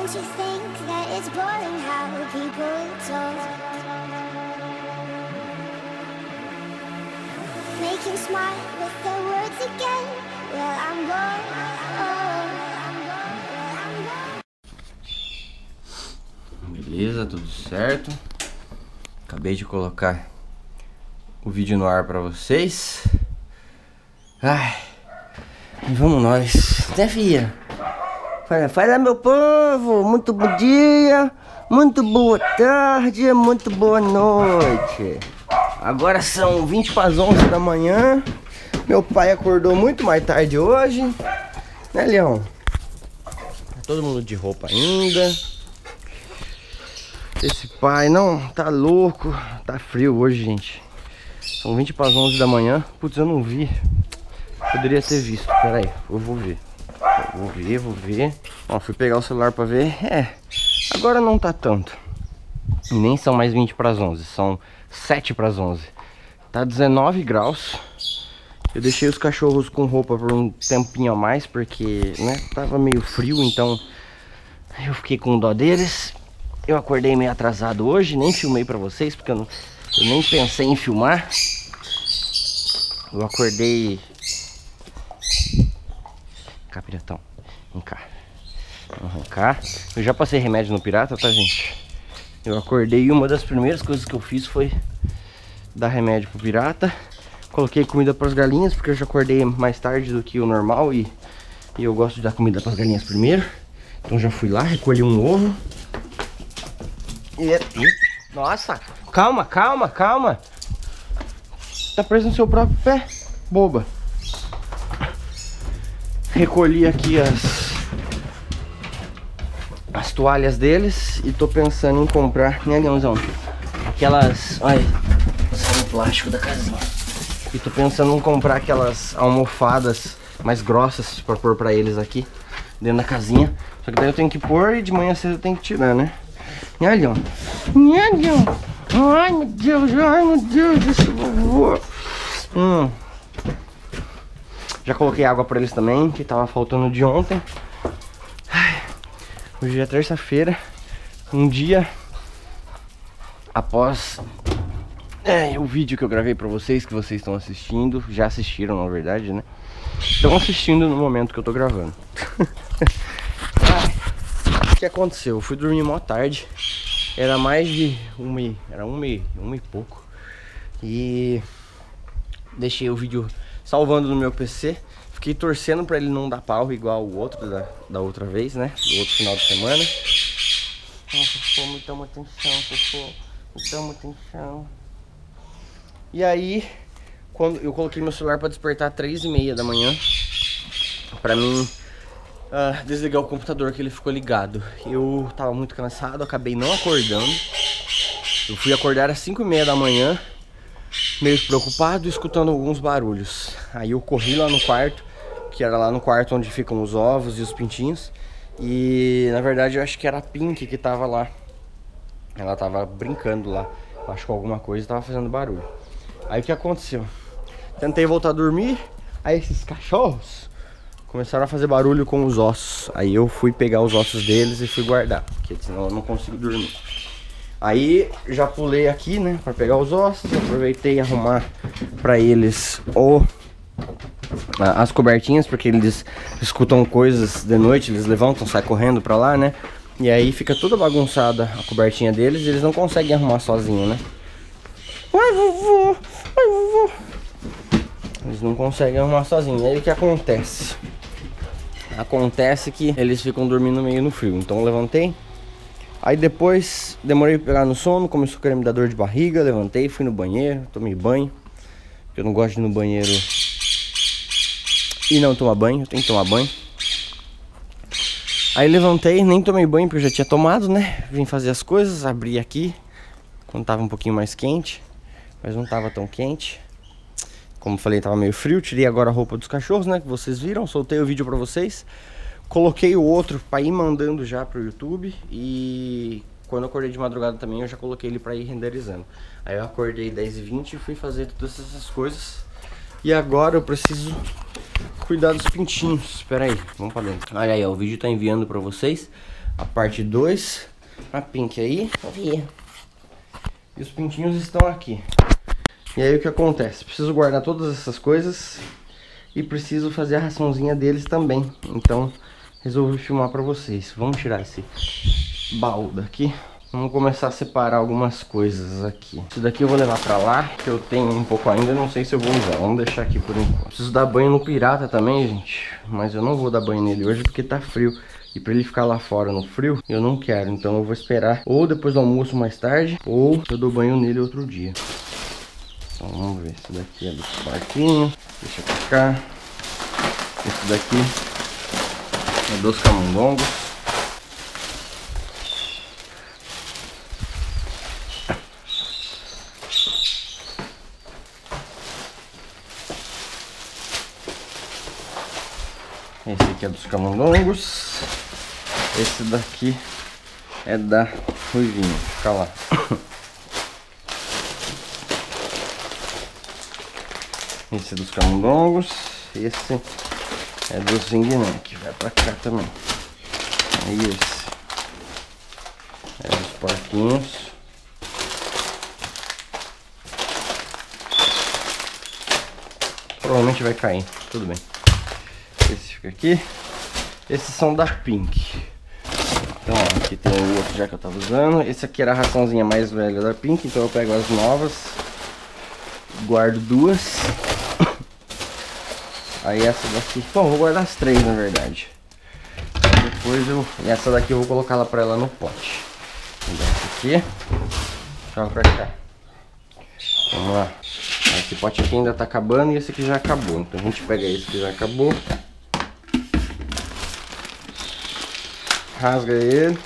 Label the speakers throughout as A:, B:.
A: Don't you think that it's boring how people talk? With their words again. Well, I'm bored. Oh.
B: Beleza, tudo certo. Acabei de colocar o vídeo no ar pra vocês. Ai, vamos nós. Né, filha? Fala, meu povo. Muito bom dia, muito boa tarde, muito boa noite. Agora são 20 para as 11 da manhã. Meu pai acordou muito mais tarde hoje. Né, Leão? Tá todo mundo de roupa ainda. Esse pai, não, tá louco. Tá frio hoje, gente. São 20 para as 11 da manhã. Putz, eu não vi. Poderia ter visto. Pera aí, eu vou ver. Vou ver, vou ver. Ó, fui pegar o celular pra ver. É, agora não tá tanto. Nem são mais 20 para as 11, são 7 para as 11. Tá 19 graus. Eu deixei os cachorros com roupa por um tempinho a mais, porque, né, tava meio frio, então eu fiquei com dó deles. Eu acordei meio atrasado hoje, nem filmei pra vocês, porque eu, não, eu nem pensei em filmar. Eu acordei... Piratão. Vem cá. Vamos arrancar. Eu já passei remédio no pirata, tá, gente? Eu acordei e uma das primeiras coisas que eu fiz foi dar remédio pro pirata. Coloquei comida pras galinhas, porque eu já acordei mais tarde do que o normal e, e eu gosto de dar comida pras galinhas primeiro. Então já fui lá, recolhi um ovo. E, e- nossa, calma, calma, calma. Tá preso no seu próprio pé, boba. Recolhi aqui as as toalhas deles e tô pensando em comprar, né, Leãozão? Aquelas, olha, saiu o plástico da casinha. E tô pensando em comprar aquelas almofadas mais grossas pra pôr pra eles aqui dentro da casinha. Só que daí eu tenho que pôr e de manhã cedo eu tenho que tirar, né? Né, Leão? Né, Leão? Ai, meu Deus, ai, meu Deus, esse vovô. Hum. Já coloquei água pra eles também, que tava faltando de ontem. Ai, Hoje é terça-feira, um dia após é, o vídeo que eu gravei pra vocês, que vocês estão assistindo, já assistiram na verdade, né? Estão assistindo no momento que eu tô gravando. O que aconteceu? Eu fui dormir mó tarde, era mais de uma e, era uma e, uma e pouco. E deixei o vídeo salvando no meu PC. Fiquei torcendo pra ele não dar pau igual o outro da, da outra vez, né? Do outro final de semana. Nossa, pô, me uma atenção, pô, me uma atenção. E aí, quando eu coloquei meu celular pra despertar três e meia da manhã, pra mim ah, desligar o computador que ele ficou ligado. Eu tava muito cansado, acabei não acordando. Eu fui acordar às cinco e meia da manhã meio preocupado, escutando alguns barulhos. Aí eu corri lá no quarto, que era lá no quarto onde ficam os ovos e os pintinhos. E na verdade eu acho que era a Pink que tava lá. Ela tava brincando lá. Acho que alguma coisa tava fazendo barulho. Aí o que aconteceu? Tentei voltar a dormir, aí esses cachorros começaram a fazer barulho com os ossos. Aí eu fui pegar os ossos deles e fui guardar, porque senão eu não consigo dormir. Aí já pulei aqui, né, para pegar os ossos, aproveitei e arrumar para eles o as cobertinhas, porque eles escutam coisas de noite, eles levantam, saem correndo pra lá, né? E aí fica toda bagunçada a cobertinha deles e eles não conseguem arrumar sozinho, né? Ai, vovô! Ai, vovô! Eles não conseguem arrumar sozinho. E aí o que acontece? Acontece que eles ficam dormindo meio no frio. Então eu levantei, Aí depois demorei pra pegar no sono, começou a querer me dar dor de barriga, levantei, fui no banheiro, tomei banho. Eu não gosto de ir no banheiro e não tomar banho, eu tenho que tomar banho. Aí levantei, nem tomei banho porque eu já tinha tomado, né? Vim fazer as coisas, abri aqui quando tava um pouquinho mais quente, mas não tava tão quente. Como falei, tava meio frio, tirei agora a roupa dos cachorros, né? Que vocês viram, soltei o vídeo pra vocês. Coloquei o outro pra ir mandando já pro YouTube e quando eu acordei de madrugada também eu já coloquei ele pra ir renderizando. Aí eu acordei 10h20 e fui fazer todas essas coisas. E agora eu preciso cuidar dos pintinhos. Espera aí, vamos pra dentro. Olha aí, ó, o vídeo tá enviando pra vocês. a parte 2. A Pink aí. E os pintinhos estão aqui. E aí o que acontece? Preciso guardar todas essas coisas e preciso fazer a raçãozinha deles também. Então resolvi filmar pra vocês. Vamos tirar esse baú daqui. Vamos começar a separar algumas coisas aqui. Isso daqui eu vou levar pra lá, que eu tenho um pouco ainda, não sei se eu vou usar. Vamos deixar aqui por enquanto. Preciso dar banho no pirata também, gente. Mas eu não vou dar banho nele hoje porque tá frio. E pra ele ficar lá fora no frio, eu não quero. Então eu vou esperar ou depois do almoço mais tarde, ou eu dou banho nele outro dia. Então vamos ver. Esse daqui é do barquinho. Deixa pra cá. Esse daqui dos camundongos. Esse aqui é dos camundongos. Esse daqui é da Ruivinha. Fica lá. Esse é dos camundongos. Esse é do Zingneck. Vai pra cá também. Aí esse é dos porquinhos. Provavelmente vai cair. Tudo bem. Esse fica aqui. Esses são da Pink. Então, ó, aqui tem o outro já que eu tava usando. Esse aqui era a raçãozinha mais velha da Pink, então eu pego as novas. Guardo duas. Aí essa daqui... Bom, vou guardar as três, na verdade. Depois eu... E essa daqui eu vou colocar lá pra ela no pote. Vou dar essa aqui. Joga pra cá. Vamos lá. Esse pote aqui ainda tá acabando e esse aqui já acabou. Então a gente pega esse que já acabou. Rasga ele.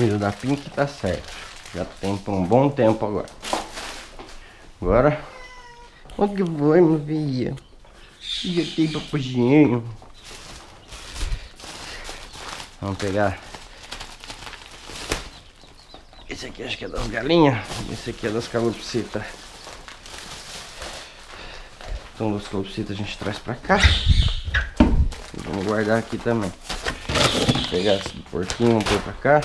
B: Filho da Pink tá certo. Já tem por um bom tempo agora. Agora. Onde foi, meu filho? Já tem papuginho. Vamos pegar. Esse aqui acho que é das galinhas. Esse aqui é das calopsitas. Então das calopsitas a gente traz pra cá. E vamos guardar aqui também. Vou pegar esse porquinho, pôr pra cá.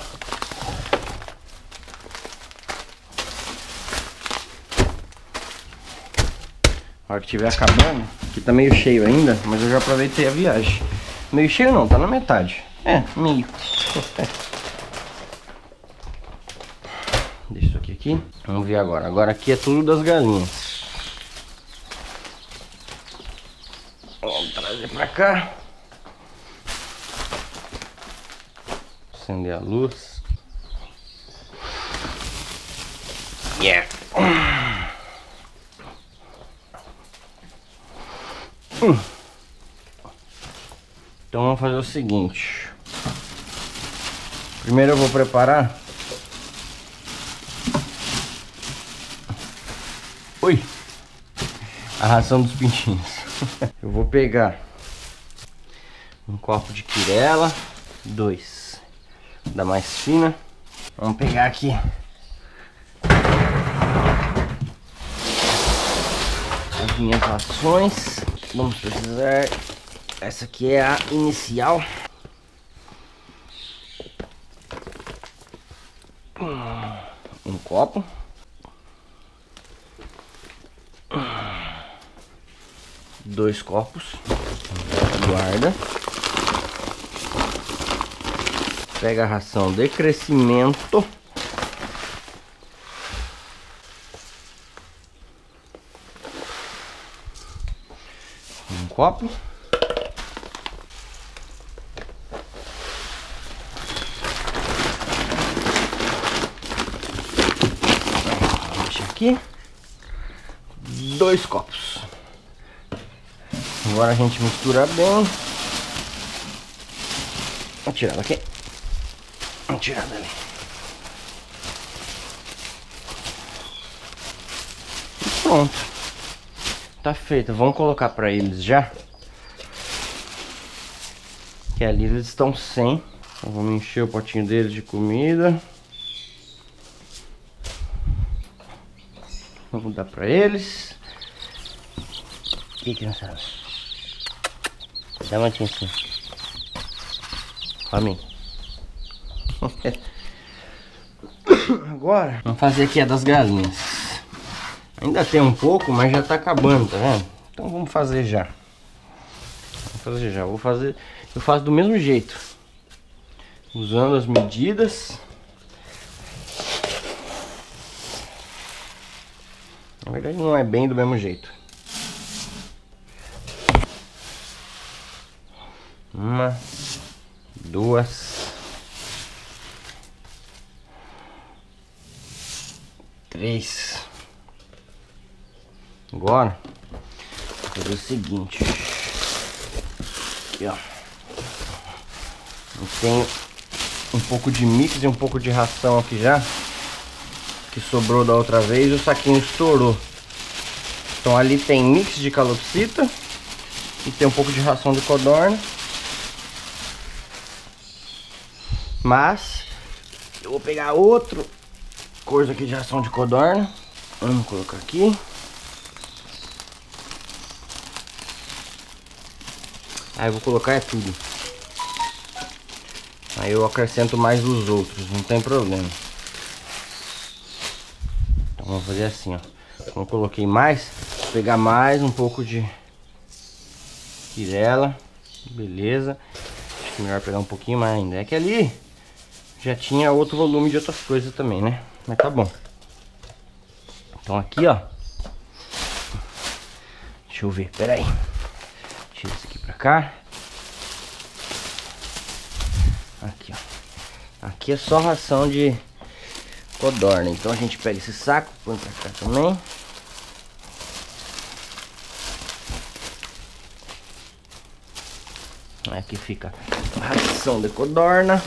B: A hora que estiver acabando, aqui tá meio cheio ainda, mas eu já aproveitei a viagem. Meio cheio não, tá na metade. É, meio. Deixa isso aqui aqui. Vamos ver agora. Agora aqui é tudo das galinhas. Vamos trazer pra cá. Acender a luz. Yeah. Então vamos fazer o seguinte. Primeiro eu vou preparar. Oi! A ração dos pintinhos. eu vou pegar um copo de quirela, dois da mais fina. Vamos pegar aqui as minhas rações. Vamos precisar. Essa aqui é a inicial. Um copo. Dois copos. Guarda. Pega a ração de crescimento. Um copo. Aqui. Dois copos. Agora a gente mistura bem. Vou tirar daqui. Vou tirar dali. E pronto. Tá feito. Vamos colocar pra eles já. Que ali eles estão sem. Então vamos encher o potinho deles de comida. Vamos dar pra eles. E criançada? Dá uma atenção. Pra mim. Agora, vamos fazer aqui a das galinhas. Ainda tem um pouco, mas já tá acabando, tá vendo? Então vamos fazer já. Vamos fazer já. Vou fazer. Eu faço do mesmo jeito. Usando as medidas. Na verdade não é bem do mesmo jeito. Uma, duas, três. Agora, vou fazer o seguinte. Aqui, ó. Eu tenho um pouco de mix e um pouco de ração aqui já. Que sobrou da outra vez o saquinho estourou. Então ali tem mix de calopsita e tem um pouco de ração de codorna. Mas eu vou pegar outro coisa aqui de ração de codorna. Vamos colocar aqui. Aí vou colocar é tudo. Aí eu acrescento mais os outros, não tem problema. Então vamos fazer assim, ó. Como eu coloquei mais, vou pegar mais um pouco de pirela. Beleza. Acho que é melhor pegar um pouquinho mais ainda. É que ali já tinha outro volume de outras coisas também, né? Mas tá bom. Então aqui, ó. Deixa eu ver, pera aí. Isso aqui ó. Aqui é só ração de codorna. Então a gente pega esse saco, põe pra cá também. Aqui fica ração de codorna.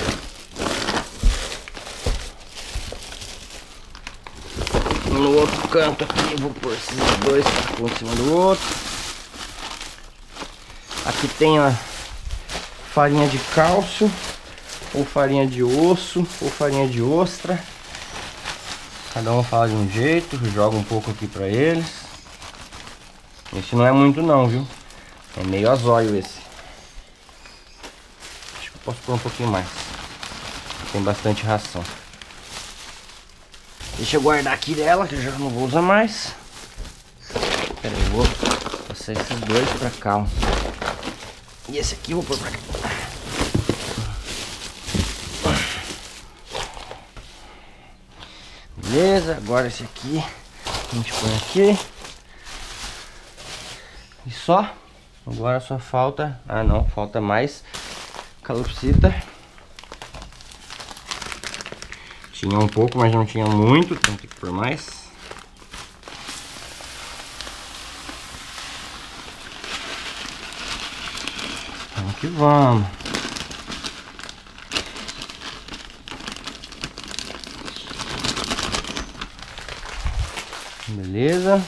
B: No outro canto aqui vou pôr esses dois um em cima do outro. Aqui tem a farinha de cálcio, ou farinha de osso, ou farinha de ostra. Cada um fala de um jeito, joga um pouco aqui pra eles. Esse não é muito não, viu? É meio azóio esse. Acho que eu posso pôr um pouquinho mais. Tem bastante ração. Deixa eu guardar aqui dela, que eu já não vou usar mais. Pera aí, vou passar esses dois pra cá. Ó. E esse aqui eu vou pôr pra cá. Beleza, agora esse aqui a gente põe aqui. E só. Agora só falta... Ah não, falta mais calopsita. Tinha um pouco, mas não tinha muito, então tem que pôr mais. Vamos que vamos. Beleza.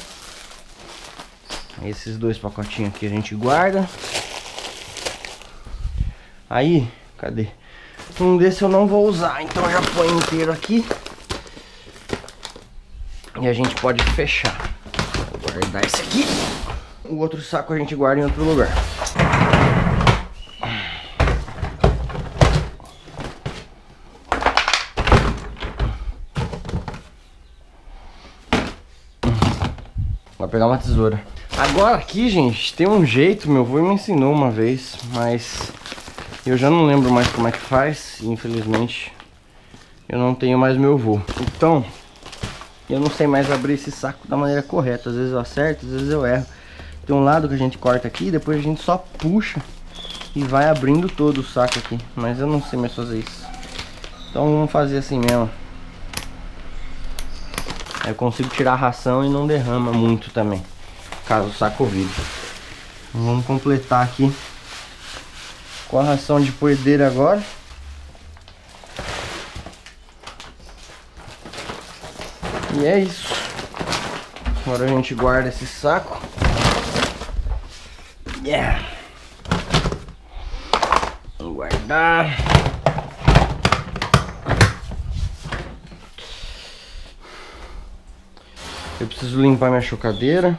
B: Esses dois pacotinhos aqui a gente guarda. Aí, cadê? Um desse eu não vou usar, então já põe inteiro aqui. E a gente pode fechar. Vou guardar esse aqui. O outro saco a gente guarda em outro lugar. Pegar uma tesoura. Agora aqui, gente, tem um jeito, meu avô me ensinou uma vez, mas eu já não lembro mais como é que faz, infelizmente eu não tenho mais meu avô. Então, eu não sei mais abrir esse saco da maneira correta. Às vezes eu acerto, às vezes eu erro. Tem um lado que a gente corta aqui, depois a gente só puxa e vai abrindo todo o saco aqui. Mas eu não sei mais fazer isso. Então vamos fazer assim mesmo. Eu consigo tirar a ração e não derrama muito também, caso saco. Então, vamos completar aqui com a ração de poedeira agora. E é isso. Agora a gente guarda esse saco. Yeah. Vamos guardar. Eu preciso limpar minha chocadeira.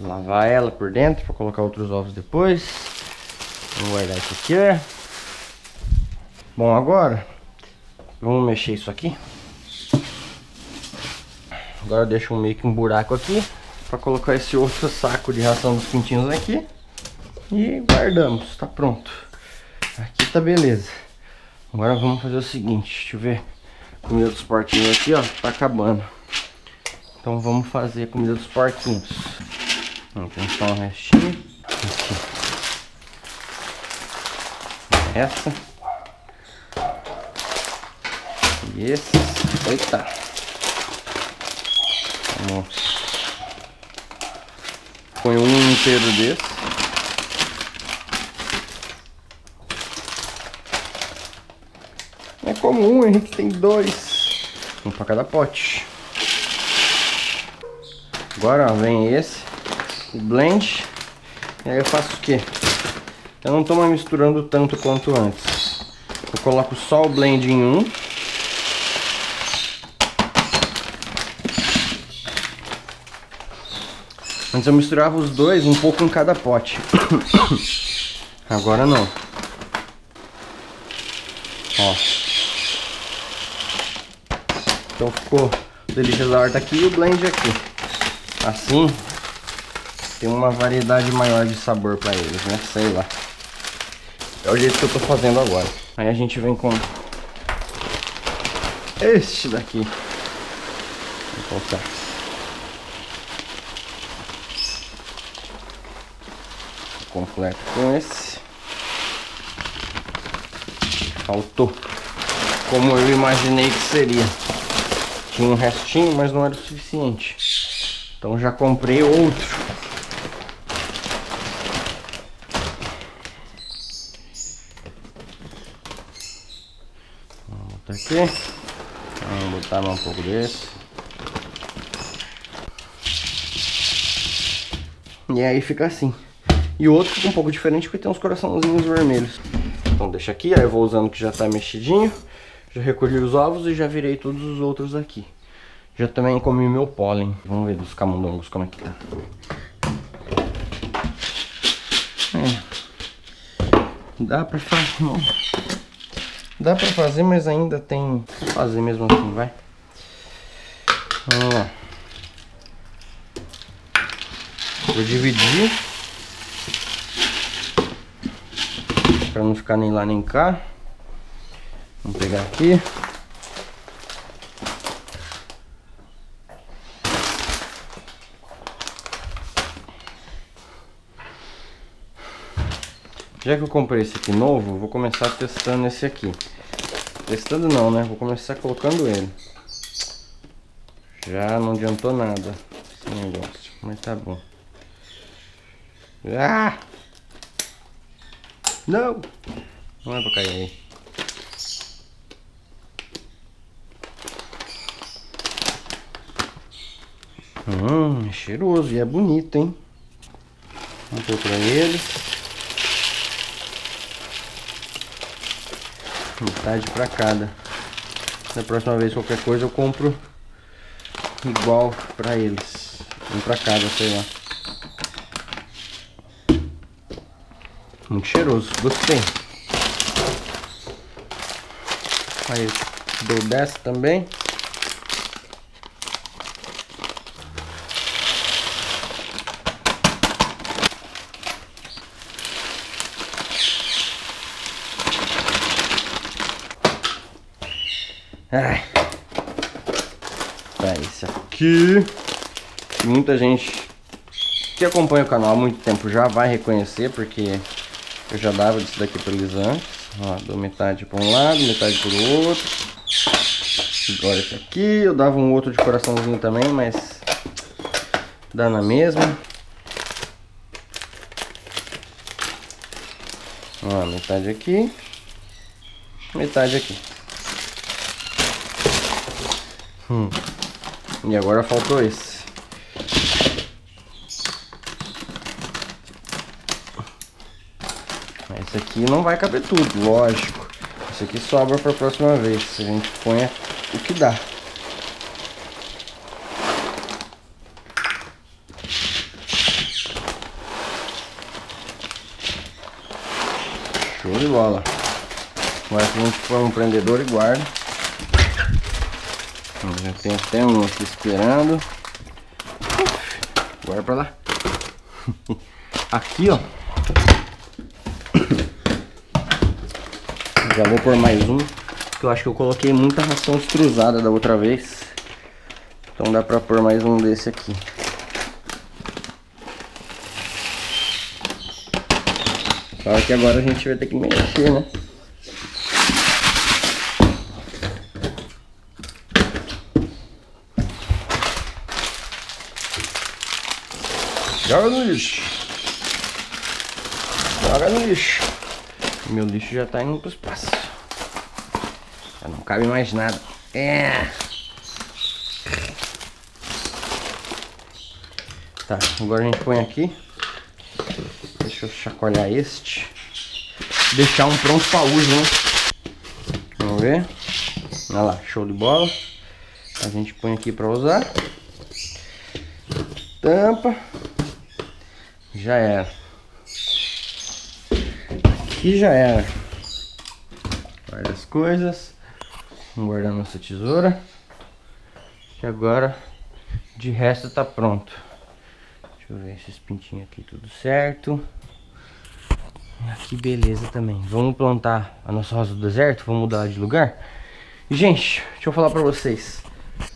B: Lavar ela por dentro para colocar outros ovos depois. Vamos guardar isso aqui. Bom, agora vamos mexer isso aqui. Agora deixa meio que um buraco aqui para colocar esse outro saco de ração dos pintinhos aqui. E guardamos, tá pronto. Aqui tá beleza. Agora vamos fazer o seguinte, deixa eu ver. Comida dos porquinhos aqui, ó, tá acabando. Então vamos fazer a comida dos porquinhos. Tem só um restinho. Aqui. Essa. E esses. Eita. Vamos. Põe um inteiro desse. É comum, a gente tem dois. Um para cada pote. Agora ó, vem esse, o blend. E aí eu faço o que? Eu não estou mais misturando tanto quanto antes. Eu coloco só o blend em um. Antes eu misturava os dois, um pouco em cada pote. Agora não. Ó. Então ficou o Delicious da horta aqui e o blend aqui. Assim, tem uma variedade maior de sabor pra eles, né? Sei lá. É o jeito que eu tô fazendo agora. Aí a gente vem com este daqui. Vou colocar. Completo com esse. Faltou. Como eu imaginei que seria. Tinha um restinho, mas não era o suficiente. Então já comprei outro. Vamos botar aqui. Vamos botar mais um pouco desse. E aí fica assim. E o outro fica um pouco diferente porque tem uns coraçãozinhos vermelhos. Então deixa aqui, aí eu vou usando que já tá mexidinho. Já recolhi os ovos e já virei todos os outros aqui. Já também comi meu pólen. Vamos ver dos camundongos como é que tá. É. Dá pra fazer, não. Dá pra fazer, mas ainda tem... Vou fazer mesmo assim, vai. Vamos lá. Vou dividir. Pra não ficar nem lá nem cá. Vamos pegar aqui. Já que eu comprei esse aqui novo, vou começar testando esse aqui. Testando não, né? Vou começar colocando ele. Já não adiantou nada esse negócio, mas tá bom. Ah! Não! Não é pra cair aí. Hum, é cheiroso e é bonito, hein? Vamos pra ele. Metade pra cada. Da próxima vez, qualquer coisa, eu compro igual pra eles. Um pra cada, sei lá. Muito cheiroso, gostei. Aí, dou dessa também. Ai. Tá esse aqui. Muita gente que acompanha o canal há muito tempo já vai reconhecer, porque eu já dava disso daqui para eles antes. Ó, dou metade para um lado, metade para o outro. Agora esse aqui, eu dava um outro de coraçãozinho também, mas dá na mesma. Ó, metade aqui, metade aqui. Hum. E agora faltou esse. Esse aqui não vai caber tudo, lógico. Esse aqui sobra pra próxima vez. A gente põe o que dá. Show de bola. Agora a gente põe um prendedor e guarda. Já tem até um aqui esperando. Guarda pra lá. Aqui, ó. Já vou por mais um. Que eu acho que eu coloquei muita ração extrusada da outra vez. Então dá pra pôr mais um desse aqui. Claro que agora a gente vai ter que mexer, né? Joga no lixo. Joga no lixo. Meu lixo já tá indo pro espaço. Já não cabe mais nada. É. Tá, agora a gente põe aqui. Deixa eu chacoalhar este. Deixar um pronto para uso, né? Vamos ver. Olha lá, show de bola. A gente põe aqui para usar. Tampa. Já era. Aqui já era. Guarda as coisas. Vamos guardar nossa tesoura. E agora, de resto tá pronto. Deixa eu ver esses pintinhos aqui, tudo certo. Aqui beleza também. Vamos plantar a nossa rosa do deserto, vamos mudar de lugar. Gente, deixa eu falar pra vocês.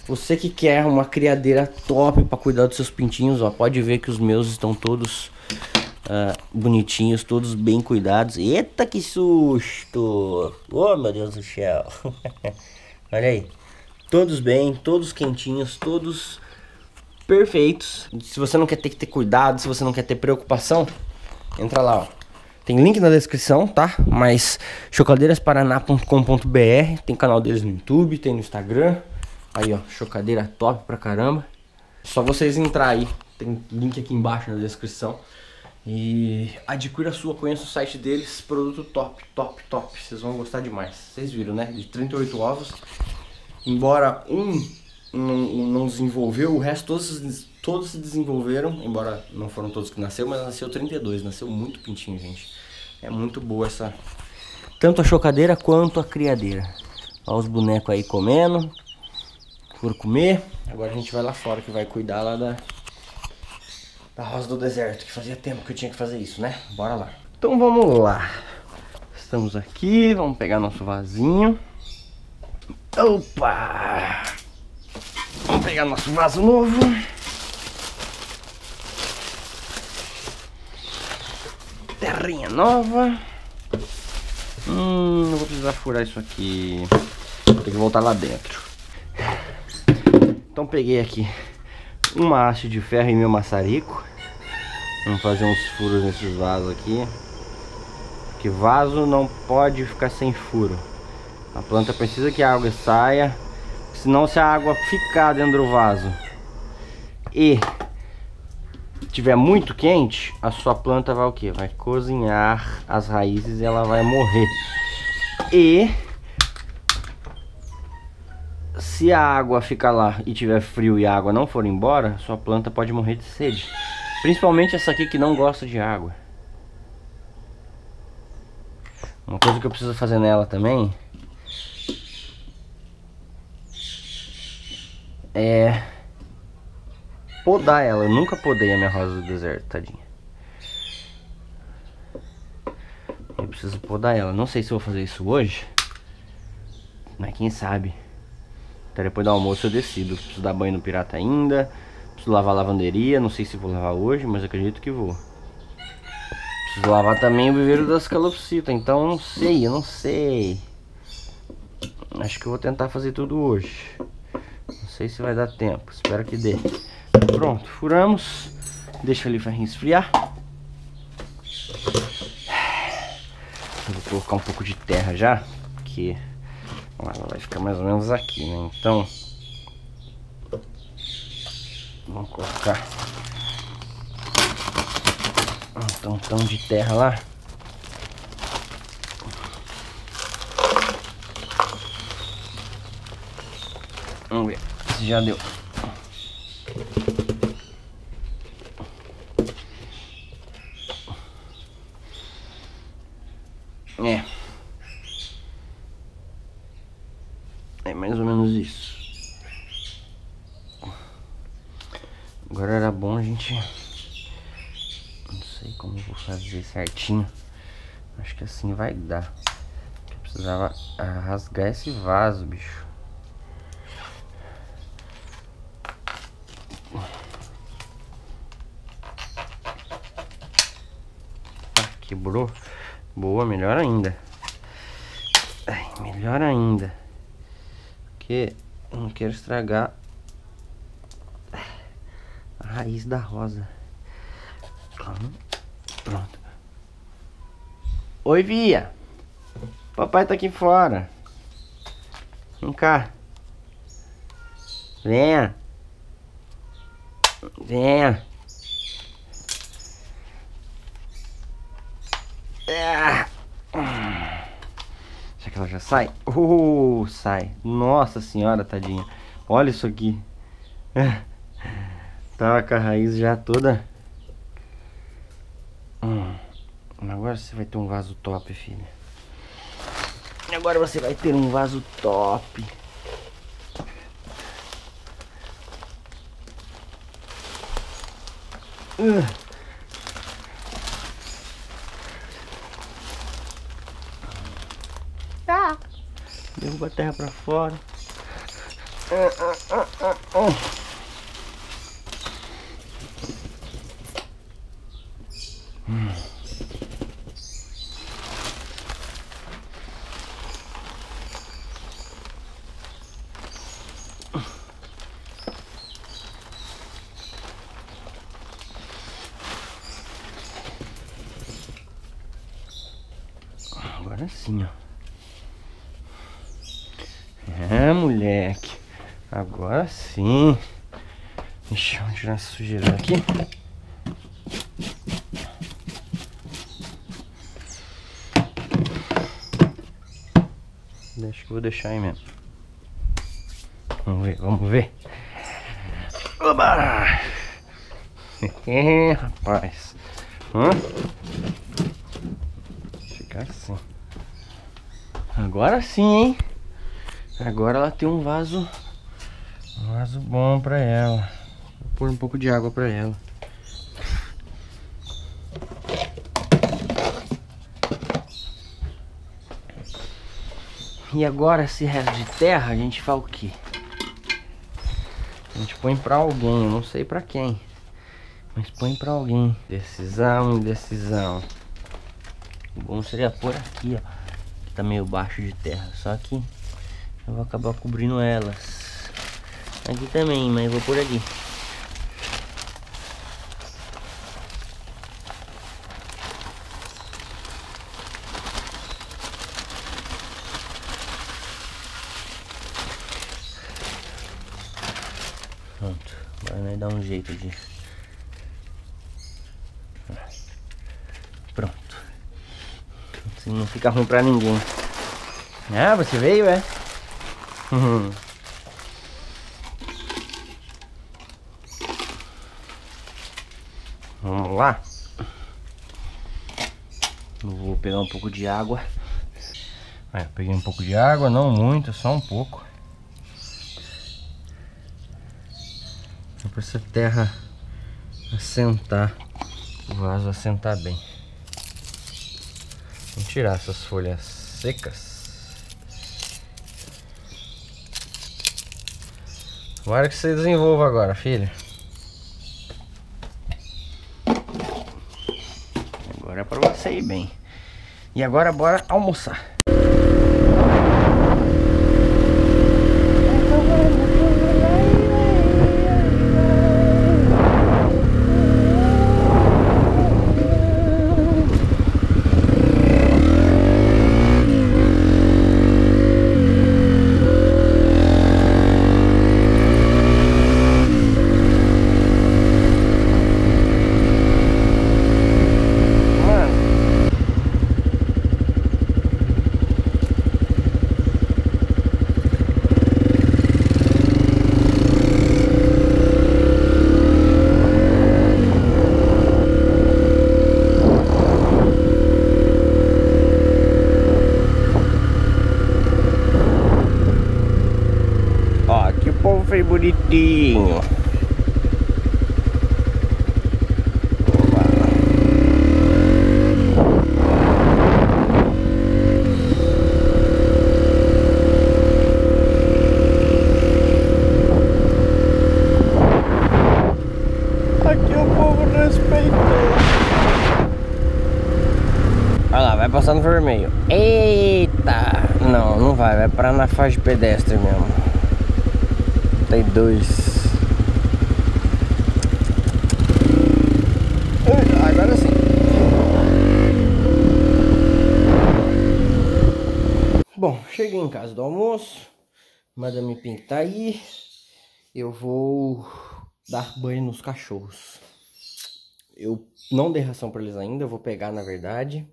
B: Você que quer uma criadeira top para cuidar dos seus pintinhos, ó, pode ver que os meus estão todos uh, bonitinhos, todos bem cuidados. Eita, que susto! Oh, meu Deus do céu! Olha aí, todos bem, todos quentinhos, todos perfeitos. Se você não quer ter que ter cuidado, se você não quer ter preocupação, entra lá, ó. Tem link na descrição, tá? Mas chocadeirasparaná.com.br tem canal deles no YouTube, tem no Instagram. Aí, ó, chocadeira top pra caramba. Só vocês entrar aí, tem link aqui embaixo na descrição. E adquira a sua, conheça o site deles, produto top, top, top. Vocês vão gostar demais. Vocês viram, né? De 38 ovos. Embora um não, não desenvolveu, o resto todos, todos se desenvolveram. Embora não foram todos que nasceu, mas nasceu 32. Nasceu muito pintinho, gente. É muito boa essa. Tanto a chocadeira quanto a criadeira. Olha os bonecos aí comendo. Foram comer. Agora a gente vai lá fora que vai cuidar lá da, da Rosa do Deserto, que fazia tempo que eu tinha que fazer isso, né? Bora lá. Então vamos lá. Estamos aqui, vamos pegar nosso vasinho. Opa! Vamos pegar nosso vaso novo. Terrinha nova. Hum, não vou precisar furar isso aqui. Ter que voltar lá dentro. Então peguei aqui uma haste de ferro e meu maçarico. Vamos fazer uns furos nesses vasos aqui. Que vaso não pode ficar sem furo. A planta precisa que a água saia. Senão se a água ficar dentro do vaso e tiver muito quente, a sua planta vai o que? Vai cozinhar as raízes e ela vai morrer. E se a água ficar lá e tiver frio e a água não for embora, sua planta pode morrer de sede. Principalmente essa aqui que não gosta de água. Uma coisa que eu preciso fazer nela também é podar ela. Eu nunca podei a minha rosa do deserto, tadinha. Eu preciso podar ela. Não sei se vou fazer isso hoje, mas quem sabe. Até depois do almoço eu decido. Preciso dar banho no pirata ainda. Preciso lavar a lavanderia. Não sei se vou lavar hoje, mas acredito que vou. Preciso lavar também o viveiro das calopsitas. Então não sei, eu não sei. Acho que eu vou tentar fazer tudo hoje. Não sei se vai dar tempo. Espero que dê. Pronto, furamos. Deixa ali o ferrinho esfriar. Vou colocar um pouco de terra já. Que ela vai ficar mais ou menos aqui, né? Então, vamos colocar um tantão de terra lá. Vamos ver se já deu. Como eu vou fazer certinho. Acho que assim vai dar. Eu precisava rasgar esse vaso, bicho. Ah, quebrou. Boa, melhor ainda. Ai, melhor ainda. Porque não quero estragar a raiz da rosa. Oi, Via. Papai tá aqui fora. Vem cá. Venha. Venha. É. Será que ela já sai? Uh, sai. Nossa senhora, tadinha. Olha isso aqui. Tá com a raiz já toda. Hum. Agora você vai ter um vaso top, filha. Agora você vai ter um vaso top. Uh. Derruba a terra pra fora. Uh, uh, hum. Agora sim, ó. É, moleque. Agora sim. Deixa eu tirar essa sujeira daqui. Deixa que vou deixar aí mesmo. Vamos ver, vamos ver. Oba! É, rapaz. Hã? Ficar assim. Agora sim, hein? Agora ela tem um vaso um vaso bom pra ela. Pôr um pouco de água pra ela. E agora esse resto de terra a gente faz o quê? A gente põe pra alguém, eu não sei pra quem. Mas põe pra alguém. Decisão, indecisão. O bom seria pôr aqui, ó. Que tá meio baixo de terra. Só que eu vou acabar cobrindo elas. Aqui também, mas vou por aqui. Pronto, agora nós dar um jeito de... Pronto. Assim não fica ruim pra ninguém. Ah, você veio, é? Vamos lá. Vou pegar um pouco de água. Aí, peguei um pouco de água, não muito, só um pouco. Só para essa terra assentar, o vaso assentar bem. Tirar essas folhas secas. Tomara que você desenvolva agora, filha. Agora é pra você ir bem. E agora bora almoçar. Mano. foi bonitinho. Aqui o povo respeitou. Olha lá, vai passar no vermelho. Eita! Não, não vai, vai parar na faixa de pedestre mesmo. Tem dois. Agora sim. Bom, cheguei em casa do almoço. Madame Pink tá aí. Eu vou dar banho nos cachorros. Eu não dei ração para eles ainda, eu vou pegar na verdade.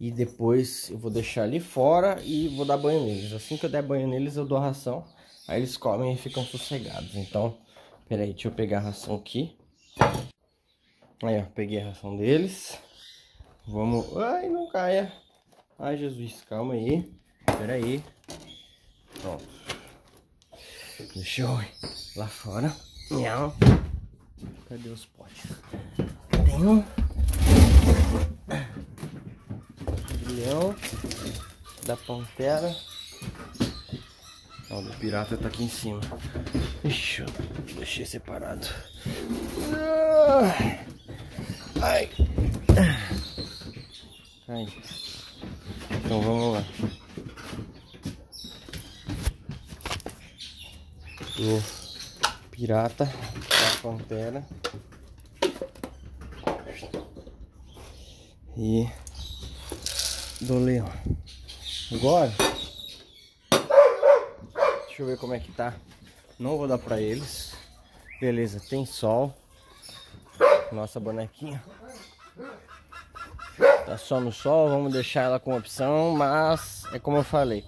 B: E depois eu vou deixar ali fora e vou dar banho neles. Assim que eu der banho neles, eu dou ração. Aí eles comem e ficam sossegados. Então, peraí, deixa eu pegar a ração aqui. Aí, ó, peguei a ração deles. Vamos... Ai, não caia. Ai, Jesus, calma aí. Peraí. Pronto. Deixa eu ir lá fora. Miau. Cadê os potes? Tem um. Leão. Da pantera. Ó, o pirata tá aqui em cima. Ixi, deixei separado. Ai. Ai. Então vamos lá. Do pirata, da pantera. E do leão. Agora, deixa eu ver como é que tá. Não vou dar pra eles. Beleza, tem sol. Nossa bonequinha. Tá só no sol, vamos deixar ela com opção, mas é como eu falei.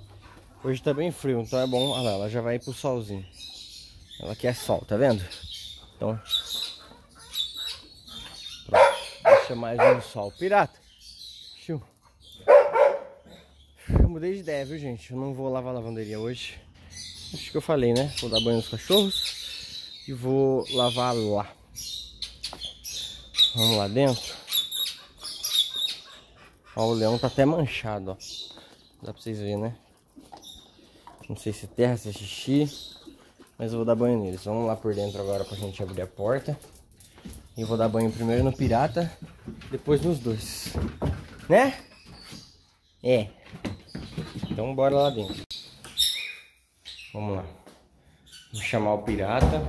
B: Hoje tá bem frio, então é bom. Olha lá, ela já vai pro solzinho. Ela quer sol, tá vendo? Então. Pronto. Deixa mais um sol. Pirata. Eu mudei de ideia, viu, gente? Eu não vou lavar a lavanderia hoje. Acho que eu falei, né? Vou dar banho nos cachorros e vou lavar lá. Vamos lá dentro. Ó, o leão tá até manchado, ó. Dá pra vocês verem, né? Não sei se é terra, se é xixi. Mas eu vou dar banho neles. Vamos lá por dentro agora pra gente abrir a porta. E vou dar banho primeiro no pirata, depois nos dois. Né? É. Então bora lá dentro. Vamos lá. Vou chamar o pirata.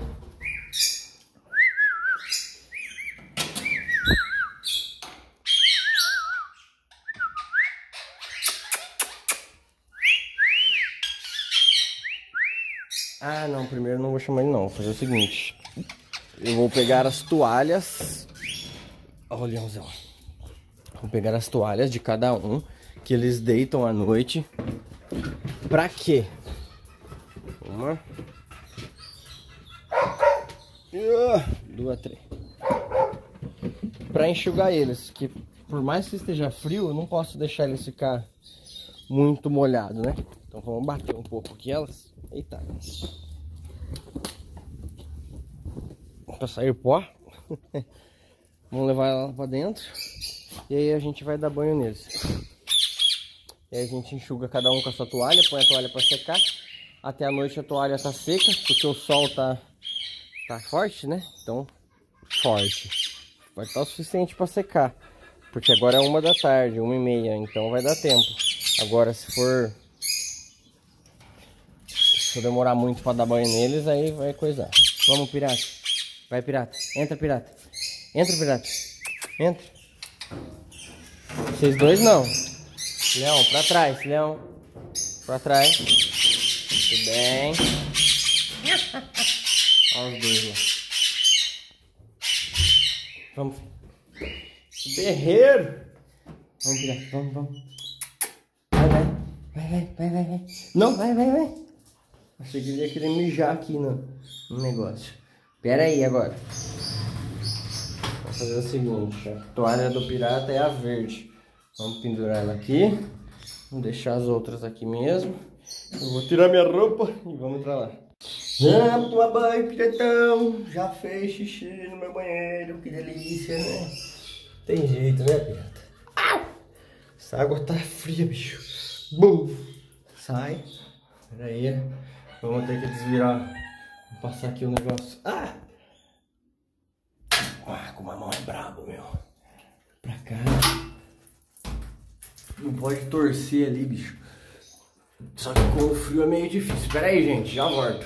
B: Ah, não, primeiro não vou chamar ele não. Vou fazer o seguinte. Eu vou pegar as toalhas. Olha o leãozão. Vou pegar as toalhas de cada um que eles deitam à noite. Pra quê? Uma. Duas, três. Pra enxugar eles, que por mais que esteja frio, eu não posso deixar eles ficar muito molhado, né? Então vamos bater um pouco aqui elas. Eita. Pra sair pó. vamos levar ela pra dentro. E aí a gente vai dar banho neles. E aí a gente enxuga cada um com a sua toalha, põe a toalha para secar. Até a noite a toalha tá seca, porque o sol tá, tá forte, né? Então, forte. Vai estar o suficiente para secar. Porque agora é uma da tarde, uma e meia, então vai dar tempo. Agora se for... Se eu demorar muito para dar banho neles, aí vai coisar. Vamos, pirata. Vai, pirata. Entra, pirata. Entra, pirata. Entra. Vocês dois não. Leão, pra trás, Leão. Pra trás. Muito bem. Olha os dois lá. Vamos. Berreiro. Vamos, pirata. Vamos, vamos. Vai, vai. Vai, vai, vai, vai, vai. Não, vai, vai, vai. Achei que ele ia querer mijar aqui no, no negócio. Pera aí agora. Vou fazer o seguinte, a toalha do pirata é a verde. Vamos pendurar ela aqui. Vamos deixar as outras aqui mesmo. Eu vou tirar minha roupa e vamos pra lá. Vamos tomar banho, piratão. Já fez xixi no meu banheiro, que delícia, né? Tem jeito, né, pirata? Au! Essa água tá fria, bicho. Bum! Sai. Pera aí. Vamos ter que desvirar. Vou passar aqui o negócio. Ah! Ah, com uma mão é brabo, meu. Pra cá. Não pode torcer ali, bicho. Só que com o frio é meio difícil. Pera aí, gente. Já volto.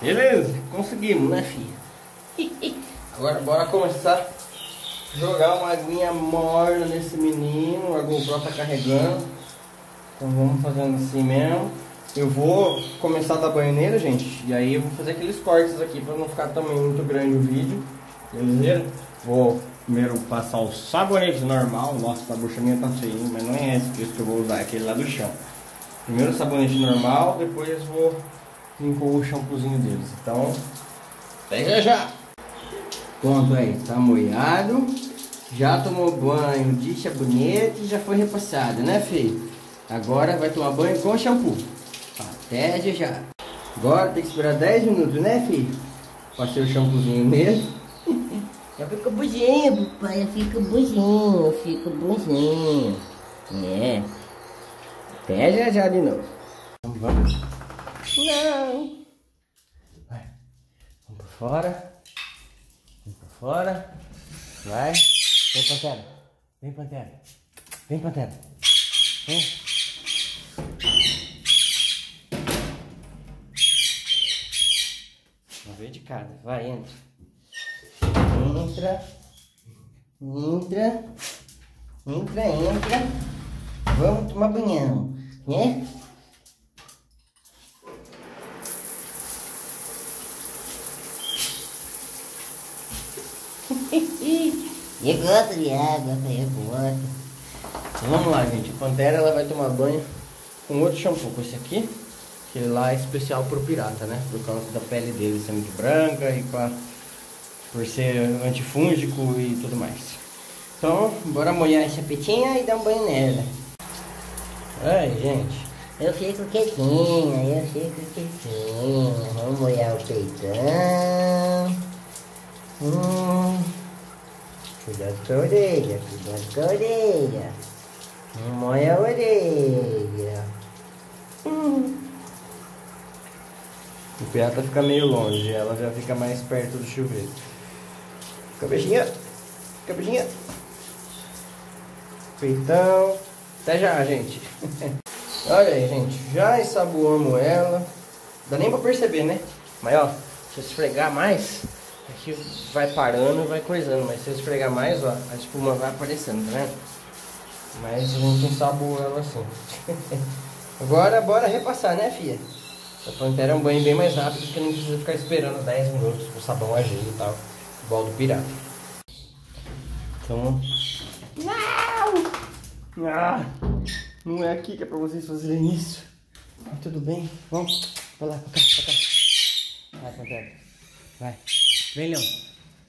B: Beleza, conseguimos, né, filha? Agora bora começar a jogar uma aguinha morna nesse menino. A GoPro tá carregando. Então vamos fazendo assim mesmo. Eu vou começar da banheira, gente. E aí eu vou fazer aqueles cortes aqui pra não ficar também muito grande o vídeo. Beleza? Vou primeiro passar o sabonete normal. Nossa, a bucha minha tá feia, mas não é esse que eu vou usar, é aquele lá do chão. Primeiro o sabonete normal, depois vou limpar o shampoozinho deles. Então, pega já! Pronto aí, tá molhado. Já tomou banho de sabonete e já foi repassado, né, filho? Agora vai tomar banho com shampoo. Até já já. Agora tem que esperar 10 minutos, né, filho? Passei o shampoozinho nele. Já fica bonzinho, papai. Fica bonzinho, fica bonzinho. É. Até já já de novo. Então vamos. Não. Vai. Vamos pra fora. Vamos pra fora. Vai. Vem, Pantera. Vem, Pantera. Vem, Pantera. Vem. Uma vez de cada. Vai, entra. Entra. Entra. Entra, entra. Vamos tomar banhão, né? Eu gosto de água, eu gosto. Vamos lá, gente. A Pantera ela vai tomar banho com outro shampoo, com esse aqui. Que lá é especial pro pirata, né? Por causa da pele dele ser muito branca e pra, por ser antifúngico e tudo mais. Então, bora molhar essa petinha e dar um banho nela. Ai, gente. Eu fico quietinha, eu fico quietinha. Vamos molhar o peitão. Hum. Cuidado com a orelha, cuidado com a orelha. Não molha a orelha. Hum. O pirata fica meio longe, ela já fica mais perto do chuveiro. Cabecinha, cabecinha. Peitão. Até já, gente. Olha aí, gente. Já ensaboamos ela. Dá nem pra perceber, né? Mas ó, se eu esfregar mais, aqui vai parando e vai coisando. Mas se eu esfregar mais, ó, a espuma vai aparecendo, tá vendo? Mas a gente ensaboou ela assim. Agora bora repassar, né, filha? A pantera é um banho bem mais rápido, porque não precisa ficar esperando 10 minutos pro sabão agir e tal. Do pirata. Então. Não! Ah, não é aqui que é pra vocês fazerem isso. Mas tudo bem, vamos. Vai lá, pra cá, pra cá. Vai, pantera. Vai. Vem, leão.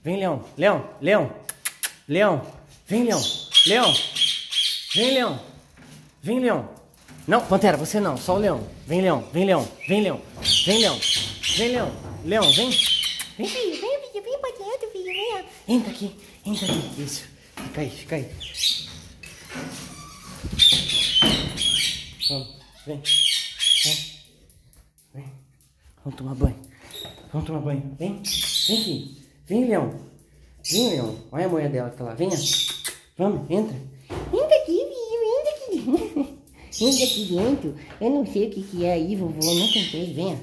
B: Vem, leão. Leão, leão. Leão. Vem, leão. Leão. Vem, leão. Vem, leão. Não, Pantera, você não, só o leão. Vem, leão, vem, leão, vem, leão, vem, leão, vem, leão, leão, vem. Vem, filho, vem, filho, vem pra dentro, filho, vem. Entra aqui, entra aqui, isso. Fica aí, fica aí. Vamos, vem, vem, vem. Vamos tomar banho, vamos tomar banho. Vem, vem, filho, vem, leão, vem, leão. Olha a moeda dela que tá lá, venha. Vamos, entra. Entra aqui, filho, entra aqui. Entra aqui dentro. Eu não sei o que, que é aí, vovô. Eu não tentei. Venha.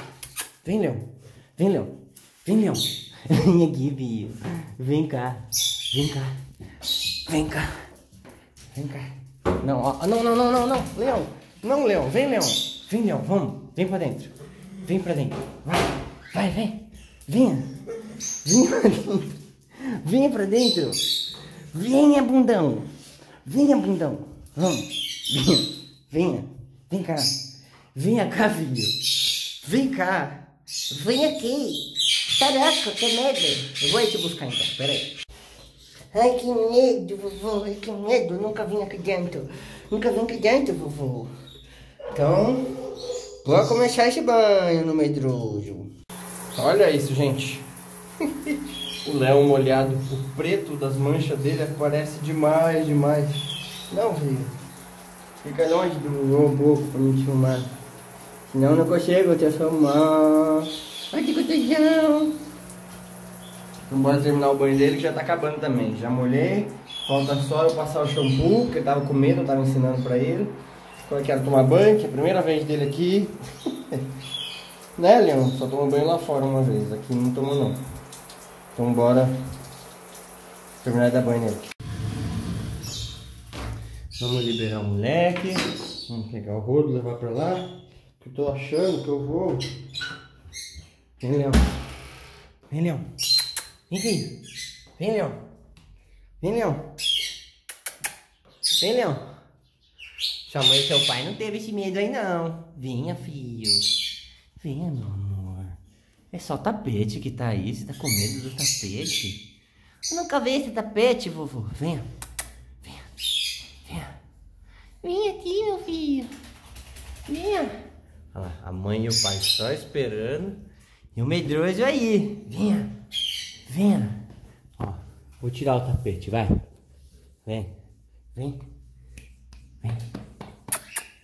B: Vem, Leão. Vem, Leão. Vem, Leão. Vem aqui, filho. Vem cá. Vem cá. Vem cá. Vem cá. Não, ó. Não, não, não, não, não. Leão. Não, Leão. Vem, Leão. Vem, Leão. Vamos. Vem pra dentro. Vem pra dentro. Vai. Vai, vem. Venha. Vem pra dentro. Venha pra dentro. Venha, bundão. Venha, bundão. Vamos. Venha. Venha, vem cá. Venha cá, filho. Vem cá. Vem aqui. Caraca, que medo. Eu vou te buscar então, peraí. Ai, que medo, vovô. Ai, que medo. Nunca vim aqui dentro. Nunca vim aqui dentro, vovô. Então, vou começar esse banho no medroso. Olha isso, gente. o leão molhado, o preto das manchas dele aparece demais, demais. Não, filho. Fica longe do boco pra me filmar. Senão eu não consigo te filmar. Ai, que gostosão. Então bora terminar o banho dele que já tá acabando também. Já molhei. Falta só eu passar o shampoo, porque eu tava com medo, eu tava ensinando pra ele. Agora eu quero tomar banho, que é a primeira vez dele aqui. né, Leão? Só tomou banho lá fora uma vez. Aqui não tomou não. Então bora terminar de dar banho nele. Vamos liberar o moleque. Vamos pegar o rodo, levar pra lá. Que eu tô achando que eu vou. Vem, Leão. Vem, Leão. Vem, filho. Vem, Leão. Vem, Leão. Vem, Leão. Sua mãe e seu pai não teve esse medo aí, não. Venha, filho. Venha, meu amor. É só o tapete que tá aí. Você tá com medo do tapete? Eu nunca vi esse tapete, vovô. Venha. Venha. Venha. Vem aqui, meu filho. Venha. Olha lá, a mãe e o pai só esperando. E o medroso aí. Venha. Venha. Ó, vou tirar o tapete, vai. Vem. Vem. Vem.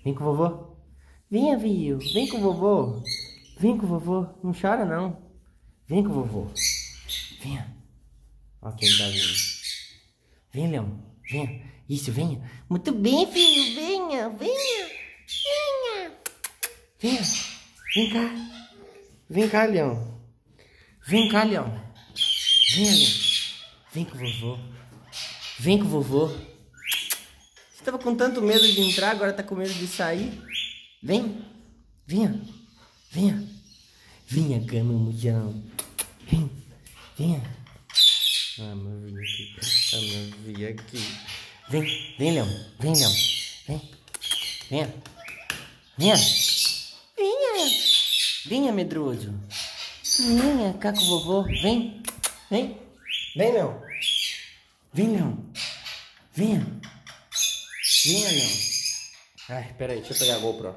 B: Vem com o vovô. Venha, viu. Vem com o vovô. Vem com o vovô. Não chora, não. Vem com o vovô. Venha. Ó quem tá vindo. Vem, Leão. Venha. Isso, venha. Muito bem, filho. Venha, venha. Venha. Venha. Vem cá. Vem cá, Leão. Vem cá, Leão. Venha, Leão. Vem com o vovô. Vem com o vovô. Você tava com tanto medo de entrar, agora tá com medo de sair. Vem. Venha. Venha. Venha, camamujão. Vem. Venha. Ah, mas vem aqui. Ah, mas vem aqui. Vem. Vem, Leão. Vem, Leão. Vem. Venha. Venha. Venha, medroso. Venha cá com o vovô. Vem. Vem. Vem, Leão. Vem, Leão. Venha. Venha, Leão. Ai, peraí, deixa eu pegar a GoPro.